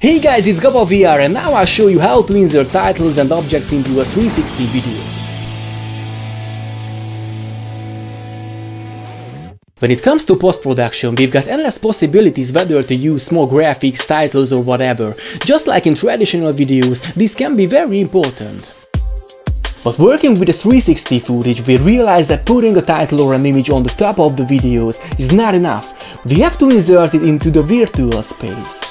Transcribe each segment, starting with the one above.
Hey guys, it's Gaba VR and now I'll show you how to insert titles and objects into a 360 videos. When it comes to post-production, we've got endless possibilities whether to use more graphics, titles or whatever. Just like in traditional videos, this can be very important. But working with the 360 footage, we realize that putting a title or an image on the top of the videos is not enough. We have to insert it into the virtual space.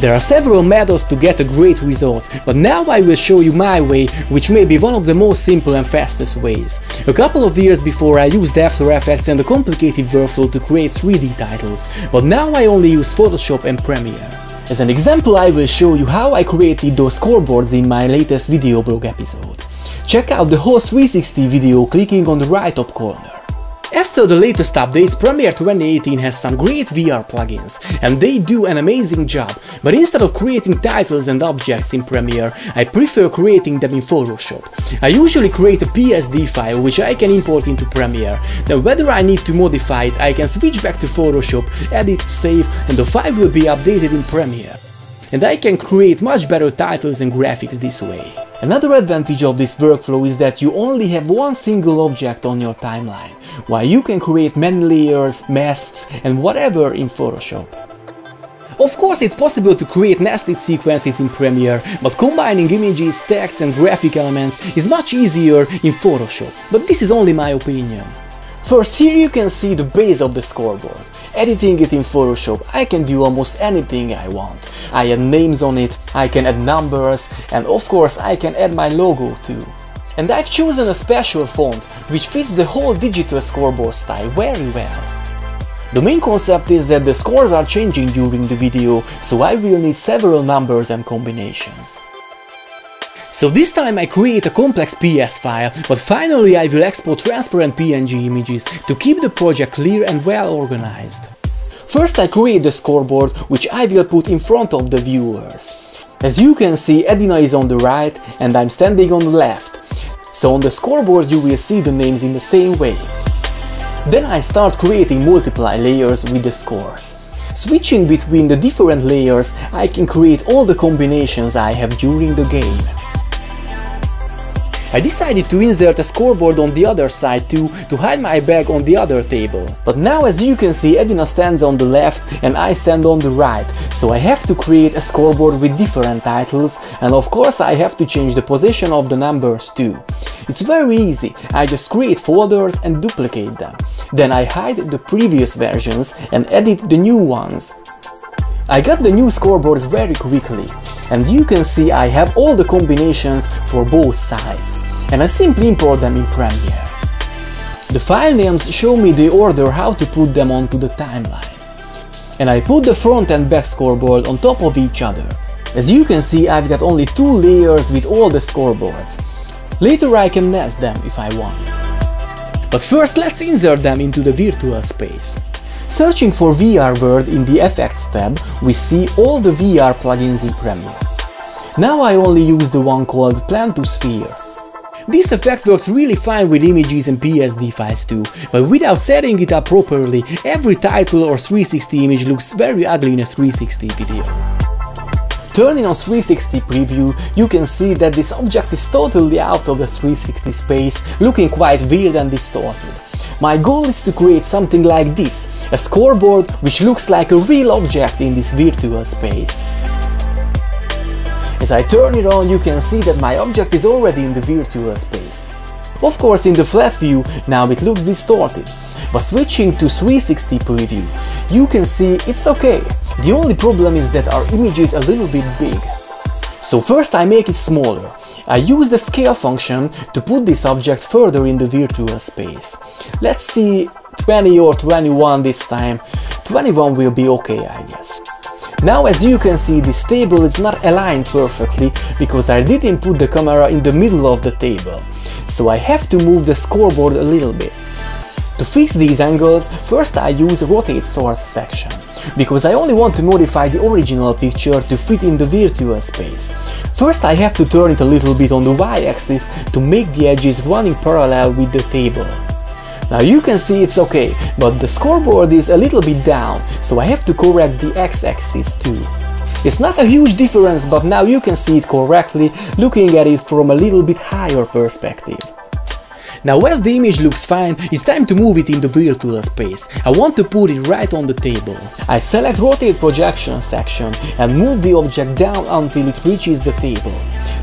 There are several methods to get a great result, but now I will show you my way, which may be one of the most simple and fastest ways. A couple of years before I used After Effects and a complicated workflow to create 3D titles, but now I only use Photoshop and Premiere. As an example I will show you how I created those scoreboards in my latest video blog episode. Check out the whole 360 video clicking on the right top corner. After the latest updates, Premiere 2018 has some great VR plugins, and they do an amazing job, but instead of creating titles and objects in Premiere, I prefer creating them in Photoshop. I usually create a PSD file which I can import into Premiere, then whether I need to modify it, I can switch back to Photoshop, edit, save, and the file will be updated in Premiere. And I can create much better titles and graphics this way. Another advantage of this workflow is that you only have one single object on your timeline, while you can create many layers, masks and whatever in Photoshop. Of course it's possible to create nested sequences in Premiere, but combining images, text and graphic elements is much easier in Photoshop, but this is only my opinion. First, here you can see the base of the scoreboard. Editing it in Photoshop, I can do almost anything I want. I add names on it, I can add numbers, and of course I can add my logo too. And I've chosen a special font, which fits the whole digital scoreboard style very well. The main concept is that the scores are changing during the video, so I will need several numbers and combinations. So this time I create a complex PS file, but finally I will export transparent PNG images to keep the project clear and well organized. First I create the scoreboard, which I will put in front of the viewers. As you can see, Edina is on the right and I'm standing on the left. So on the scoreboard you will see the names in the same way. Then I start creating multiply layers with the scores. Switching between the different layers, I can create all the combinations I have during the game. I decided to insert a scoreboard on the other side too, to hide my bag on the other table. But now as you can see Edina stands on the left and I stand on the right, so I have to create a scoreboard with different titles and of course I have to change the position of the numbers too. It's very easy, I just create folders and duplicate them. Then I hide the previous versions and edit the new ones. I got the new scoreboards very quickly and you can see I have all the combinations for both sides and I simply import them in Premiere. The file names show me the order how to put them onto the timeline. And I put the front and back scoreboard on top of each other. As you can see I've got only two layers with all the scoreboards. Later I can nest them if I want. But first let's insert them into the virtual space. Searching for VR World in the Effects tab, we see all the VR plugins in Premiere. Now I only use the one called Plane to Sphere. This effect works really fine with images and PSD files too, but without setting it up properly, every title or 360 image looks very ugly in a 360 video. Turning on 360 preview, you can see that this object is totally out of the 360 space, looking quite weird and distorted. My goal is to create something like this, a scoreboard which looks like a real object in this virtual space. As I turn it on, you can see that my object is already in the virtual space. Of course, in the flat view, now it looks distorted. But switching to 360 preview, you can see it's okay. The only problem is that our image is a little bit big. So first I make it smaller. I use the scale function to put this object further in the virtual space. Let's see 20 or 21 this time. 21 will be okay, I guess. Now as you can see this table is not aligned perfectly because I didn't put the camera in the middle of the table. So I have to move the scoreboard a little bit. To fix these angles, first I use rotate source section because I only want to modify the original picture to fit in the virtual space. First I have to turn it a little bit on the y-axis to make the edges running parallel with the table. Now you can see it's okay, but the scoreboard is a little bit down, so I have to correct the x-axis too. It's not a huge difference, but now you can see it correctly looking at it from a little bit higher perspective. Now as the image looks fine, it's time to move it in the virtual space. I want to put it right on the table. I select rotate projection section and move the object down until it reaches the table.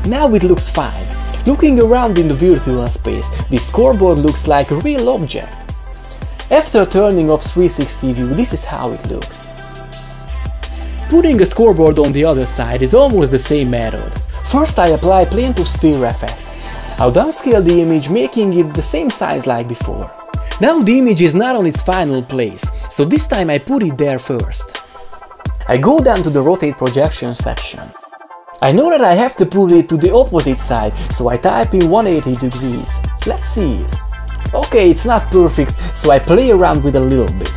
Now it looks fine. Looking around in the virtual space, the scoreboard looks like a real object. After turning off 360 view, this is how it looks. Putting a scoreboard on the other side is almost the same method. First I apply plane to sphere effect. I'll downscale the image making it the same size like before. Now the image is not on its final place, so this time I put it there first. I go down to the rotate projection section. I know that I have to put it to the opposite side, so I type in 180 degrees. Let's see it. Okay, it's not perfect, so I play around with a little bit.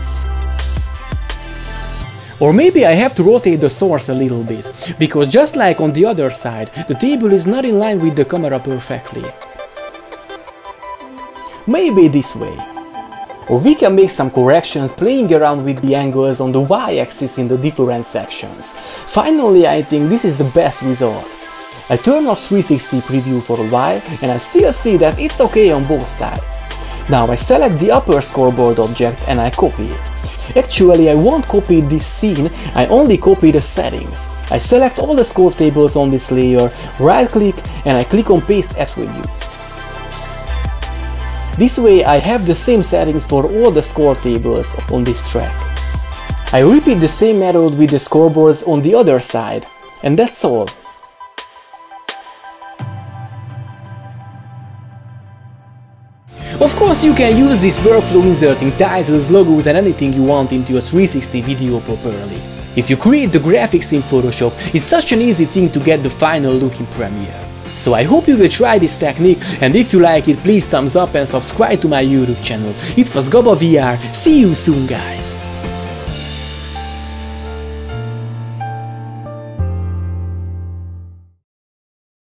Or maybe I have to rotate the source a little bit, because just like on the other side, the table is not in line with the camera perfectly. Maybe this way. Or we can make some corrections playing around with the angles on the y-axis in the different sections. Finally I think this is the best result. I turn off 360 preview for a while and I still see that it's okay on both sides. Now I select the upper scoreboard object and I copy it. Actually, I won't copy this scene, I only copy the settings. I select all the score tables on this layer, right click and I click on paste attributes. This way I have the same settings for all the score tables on this track. I repeat the same method with the scoreboards on the other side. And that's all. Of course you can use this workflow inserting titles, logos and anything you want into your 360 video properly. If you create the graphics in Photoshop, it's such an easy thing to get the final look in Premiere. So I hope you will try this technique and if you like it please thumbs up and subscribe to my YouTube channel. It was Gaba VR, see you soon guys!